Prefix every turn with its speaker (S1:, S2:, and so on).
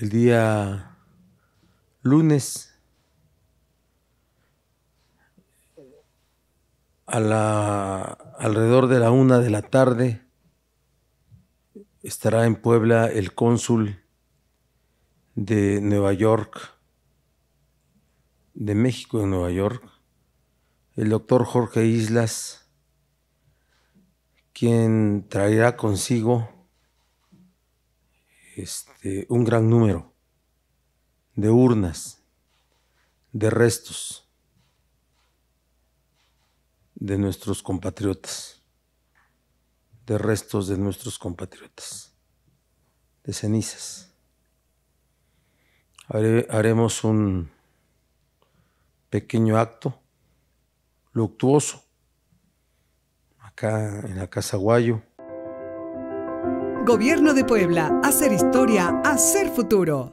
S1: el día lunes a la, alrededor de la una de la tarde estará en Puebla el cónsul de Nueva York, de México en Nueva York, el doctor Jorge Islas, quien traerá consigo este, un gran número de urnas, de restos de nuestros compatriotas, de restos de nuestros compatriotas, de cenizas. haremos un pequeño acto luctuoso acá en la Casa Guayo.
S2: Gobierno de Puebla, hacer historia, hacer futuro.